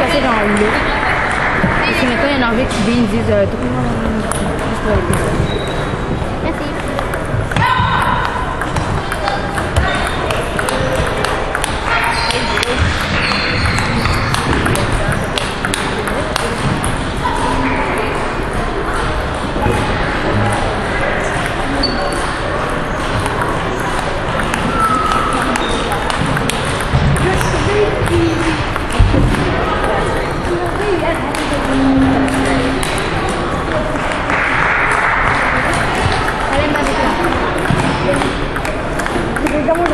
passer dans il y en a un qui vient, ils Digamos,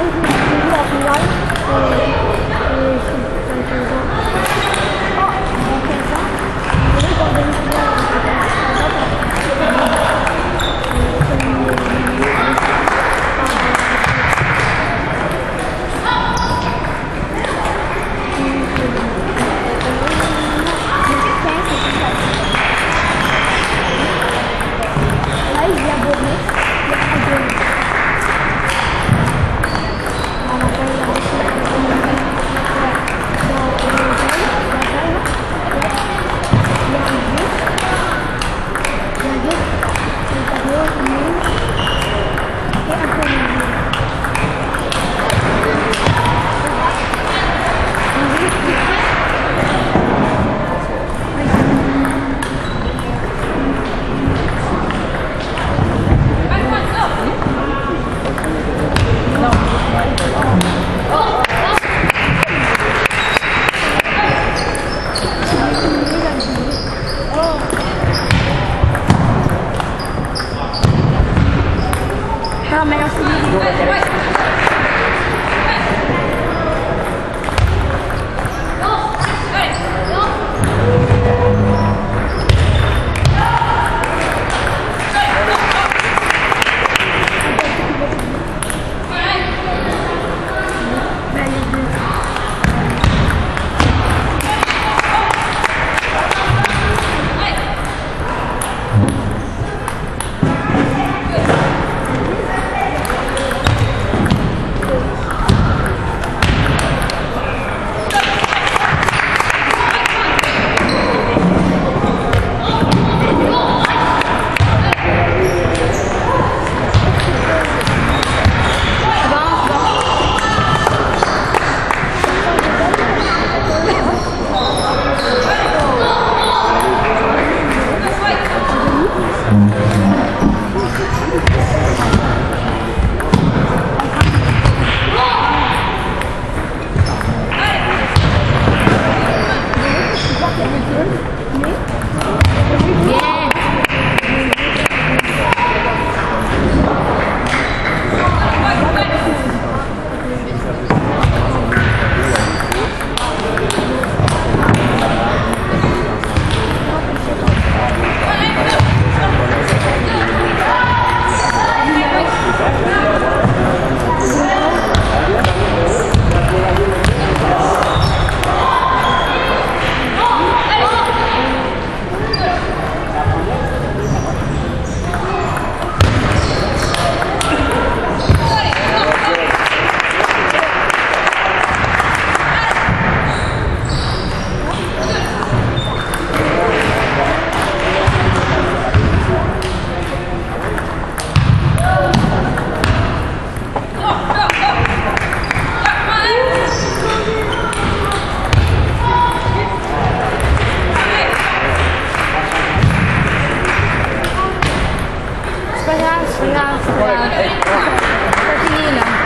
Carolina.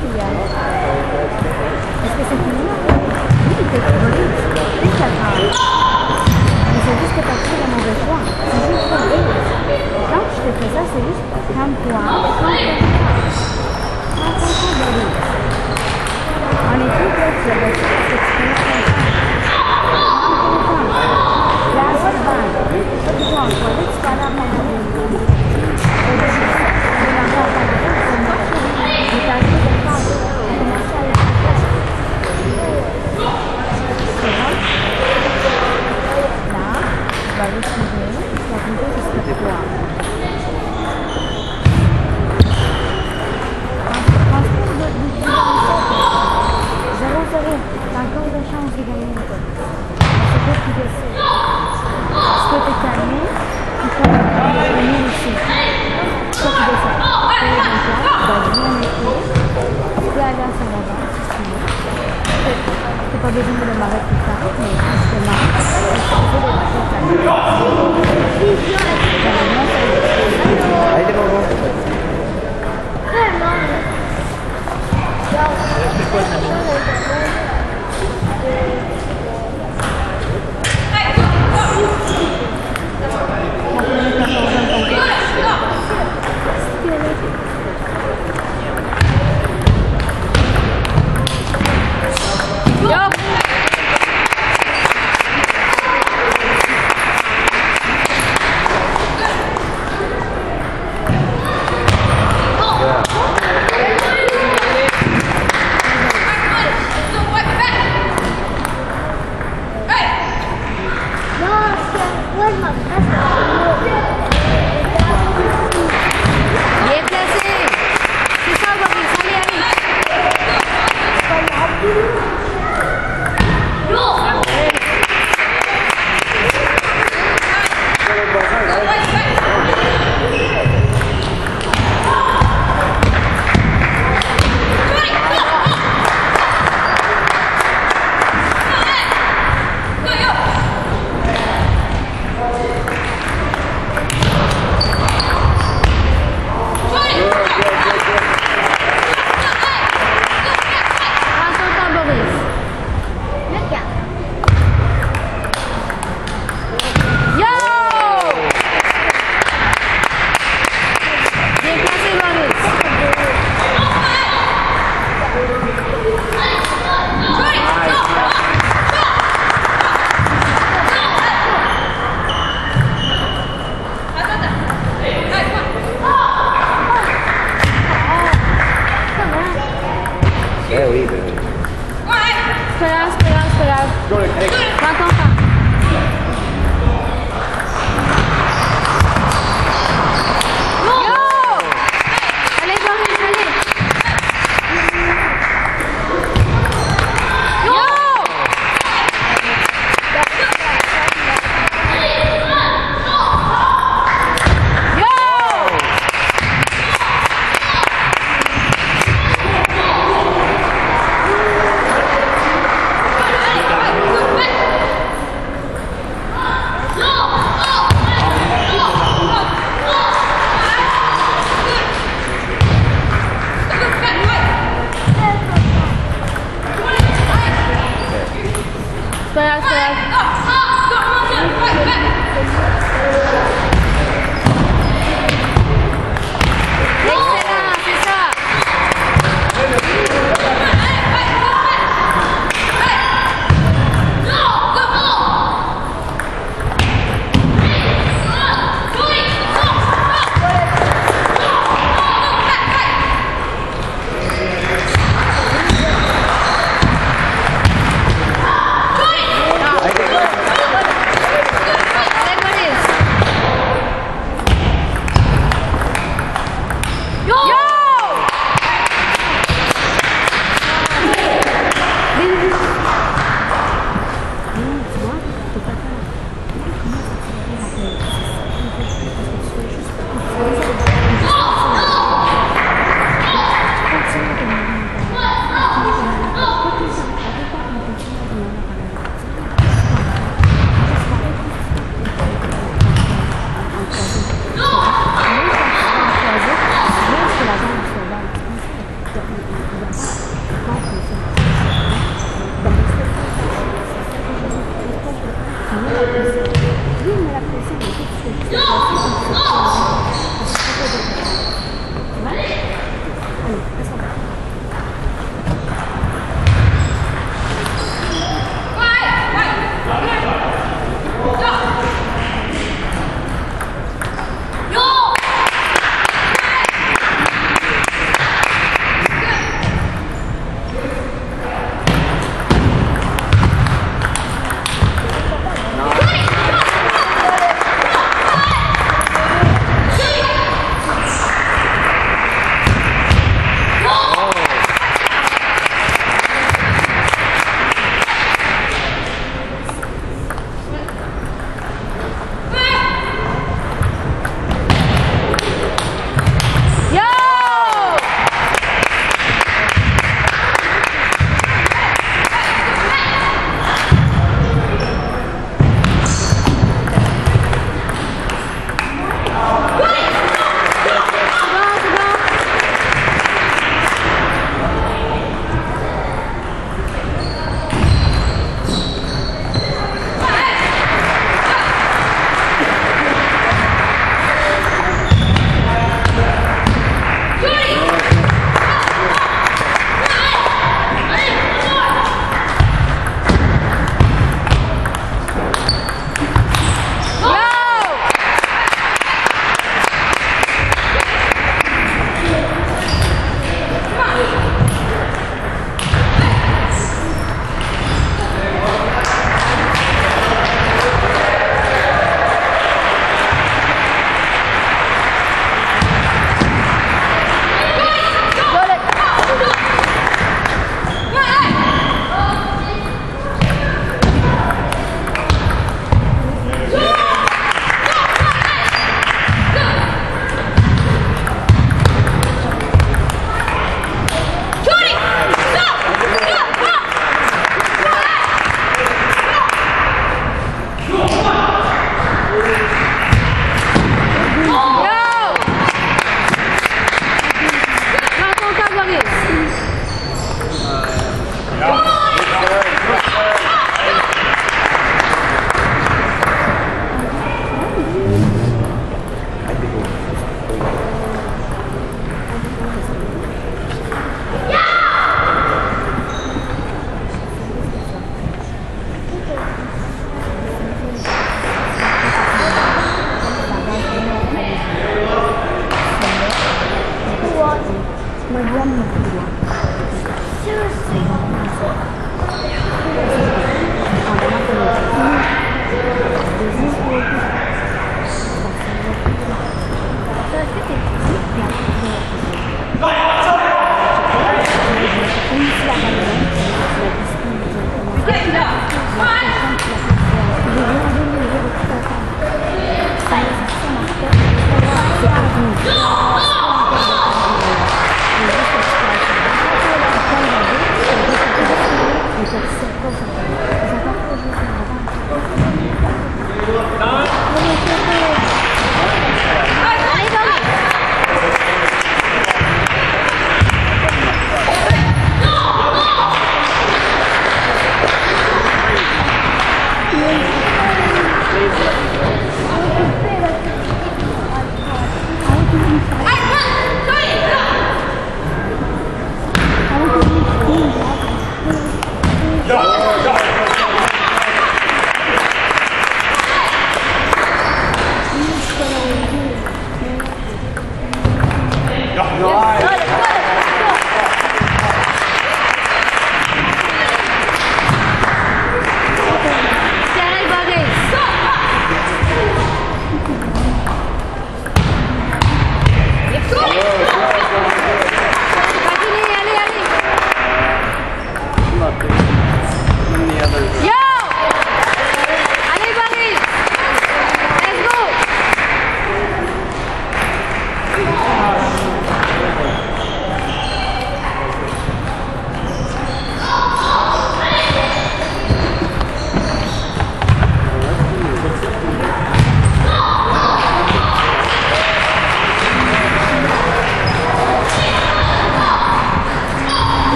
Qu'il y a Est-ce 말리시는 작은 소스 좋아.